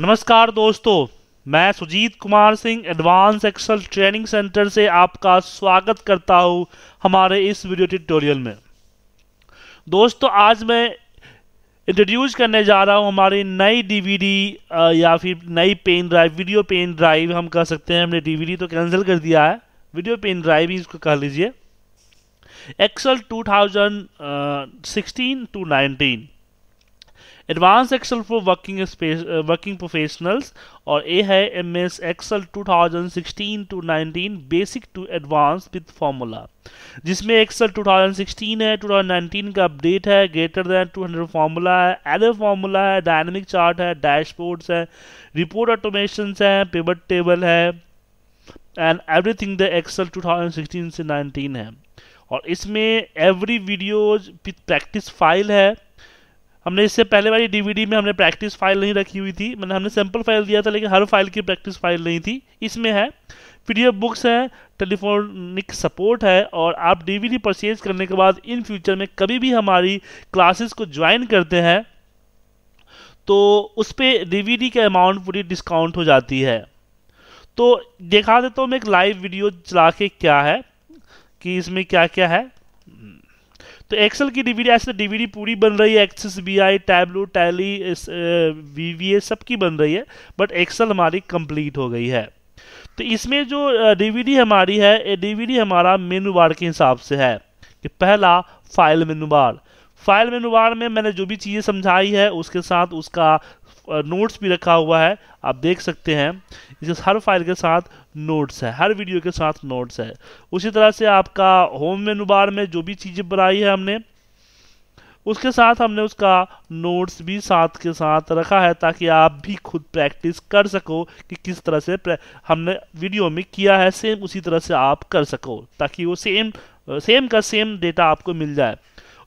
नमस्कार दोस्तों, मैं Sujeet Kumar Singh advance Excel training centre से आपका स्वागत करता हूँ हमारे इस वीडियो ट्यूटोरियल में। दोस्तों, आज मैं इंट्रोड्यूस करने जा रहा हूँ हमारी नई डीवीडी या फिर नई pen drive video pen drive हम कह सकते हैं। हमने डीवीडी तो कैंसिल कर दिया है। वीडियो पेन ड्राइव ही इसको कह लीजिए। Excel 2016 to 19 advance Excel for working working professionals और ए है M S Excel 2016 to 19 basic to advance with formula जिसमें एक्सल 2016 है 2019 का अपडेट है ग्रेटर देन 200 फॉर्मूला है एडर फॉर्मूला है डायनेमिक चार्ट है डैशबोर्ड्स है रिपोर्ट ऑटोमेशन है पिवट टेबल है एंड एवरीथिंग द एक्सल 2016 से 19 है. और इसमें every videos with practice file है हमने इससे पहले वाली डीवीडी में हमने प्रैक्टिस फ़ाइल नहीं रखी हुई थी। मैंने हमने सैंपल फ़ाइल दिया था, लेकिन हर फ़ाइल की प्रैक्टिस फ़ाइल नहीं थी। इसमें है पीडीएफ बुक्स हैं टेलीफोनिक सपोर्ट है, और आप डीवीडी परचेज करने के बाद इन फ्यूचर में कभी भी हमारी क्लासेस को ज्वाइन करते हैं तो उस पर डीवीडी का अमाउंट पूरी डिस्काउंट हो जाती है। तो देखा देता हूँ मैं एक लाइव वीडियो चला के क्या है, कि इसमें क्या क्या है? तो एक्सेल की डीवीडी ऐसे डीवीडी पूरी बन रही है Access B I Tableau Tally V V A सबकी बन रही है बट एक्सेल हमारी कंप्लीट हो गई है। तो इसमें जो डीवीडी हमारी है डीवीडी हमारा मेनू बार के हिसाब से है कि पहला फ़ाइल मेनू बार फ़ाइल मेनू बार में मैंने जो भी चीज़ें समझाई है, उसके साथ उसका नोट्स भी रखा हुआ है। आप देख सकते हैं। इस हर फ़ाइल के साथ नोट्स है। हर वीडियो के साथ नोट्स है। उसी तरह से आपका होम मेनू बार में जो भी चीज़ें बनाई है हमने, उसके साथ हमने उसका नोट्स भी साथ के साथ रखा है ताकि आप भी खुद प्रैक्टिस कर सको कि किस तरह से हमने वीडियो में किया है। सेम उसी तरह से आप कर सको ताकि वो सेम सेम का सेम डेटा आपको मिल जाए।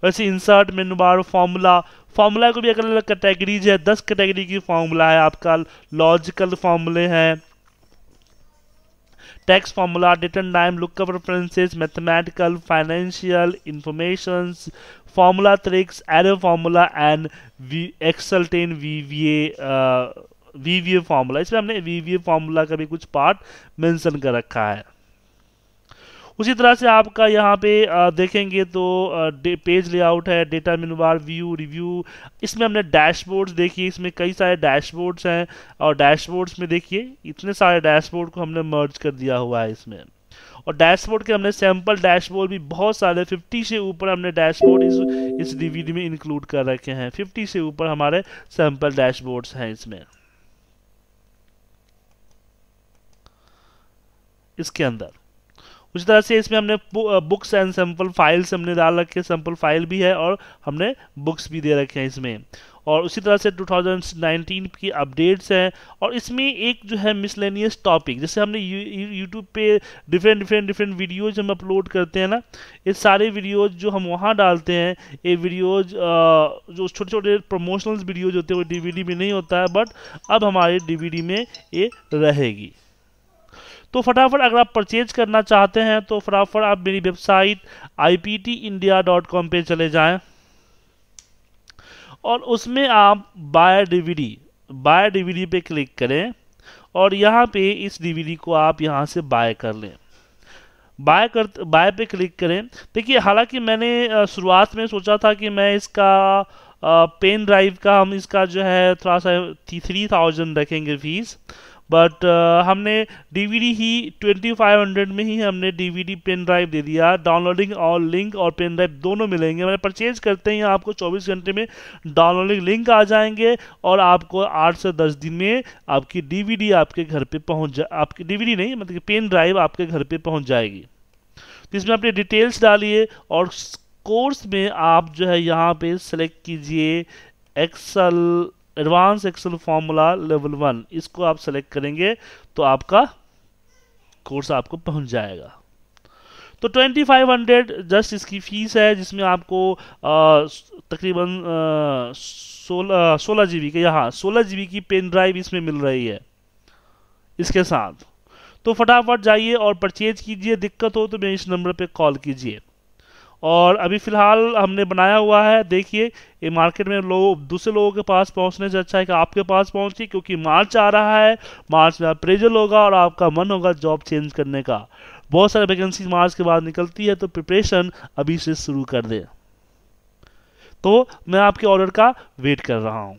वैसे insert menu bar formula formula को भी अलग अलग कैटेगरीज है, दस कैटेगरी की फॉर्मूला है, आपका लॉजिकल फॉर्मूले हैं text formula date and time lookup references mathematical financial information formula tricks error formula and V excel then V V A V V A formula इसमें हमने वी वी ए फॉर्मूला का भी कुछ part mention कर रखा है। उसी तरह से आपका यहाँ पे देखेंगे तो पेज लेआउट है, data menu bar, view, review. इसमें हमने डैशबोर्ड्स देखिए इसमें कई सारे डैशबोर्ड्स हैं और डैशबोर्ड्स में देखिए, इतने सारे डैशबोर्ड को हमने मर्ज कर दिया हुआ है इसमें। और डैशबोर्ड के हमने सैंपल डैशबोर्ड भी बहुत सारे 50 से ऊपर हमने डैशबोर्ड इस इस डीवीडी में इंक्लूड कर रखे हैं। 50 से ऊपर हमारे सैंपल डैशबोर्ड्स हैं इसमें। इसके अंदर। उसी तरह से इसमें हमने बुक्स एंड सैंपल फाइल्स हमने डाल रखे सैंपल फ़ाइल भी है और हमने बुक्स भी दे रखे हैं इसमें। और उसी तरह से 2019 की अपडेट्स हैं और इसमें एक जो है मिसलेनियस टॉपिक जैसे हमने यूट्यूब पे डिफरेंट डिफरेंट डिफरेंट वीडियोज़ हम अपलोड करते हैं ना, ये सारे वीडियोज़ जो हम वहाँ डालते हैं, ये वीडियोज़ जो छोटे छोटे प्रमोशनल वीडियोज़ होते हैं, वो डीवीडी में नहीं होता है बट अब हमारे डीवीडी में ये रहेगी। तो फटाफट अगर आप परचेज करना चाहते हैं तो फटाफट आप मेरी वेबसाइट iptindia.com पे चले जाएँ। और उसमें आप बाय डीवीडी बाय डीवीडी पे क्लिक करें और यहाँ पे इस डीवीडी को आप यहाँ से बाय कर लें। बाय कर बाय पे क्लिक करें। देखिए, हालाँकि मैंने शुरुआत में सोचा था कि मैं इसका पेन ड्राइव का, हम इसका जो है थोड़ा सा थ्री थाउज़ेंड रखेंगे फ़ीस बट uh, हमने डीवीडी ही 2500 में ही हमने डीवीडी पेन ड्राइव दे दिया। डाउनलोडिंग और लिंक और पेन ड्राइव दोनों मिलेंगे। मैंने परचेज करते ही आपको 24 घंटे में। डाउनलोडिंग लिंक आ जाएँगे और आपको 8 से 10 दिन में आपकी डीवीडी आपके घर पे पहुँच जा आपकी डीवीडी नहीं मतलब पेन ड्राइव आपके घर पे पहुँच जाएगी। तो इसमें अपनी डिटेल्स डालिए और कोर्स में आप जो है यहाँ पे सेलेक्ट कीजिए Excel advance Excel formula level one इसको आप सेलेक्ट करेंगे तो आपका कोर्स आपको पहुँच जाएगा। तो 2500 जस्ट इसकी फ़ीस है, जिसमें आपको तकरीबन सोलह सोलह जी के, यहाँ सोलह जी की पेन ड्राइव इसमें मिल रही है, इसके साथ। तो फटाफट जाइए और परचेज कीजिए, दिक्कत हो तो मेरे इस नंबर पे कॉल कीजिए। और अभी फ़िलहाल हमने बनाया हुआ है, देखिए, ये मार्केट में लोग, दूसरे लोगों के पास पहुँचने से अच्छा है कि आपके पास पहुँचे क्योंकि मार्च आ रहा है मार्च में अप्रेजल होगा और आपका मन होगा जॉब चेंज करने का। बहुत सारे वैकेंसी मार्च के बाद निकलती है तो प्रिपरेशन अभी से शुरू कर दें। तो मैं आपके ऑर्डर का वेट कर रहा हूँ।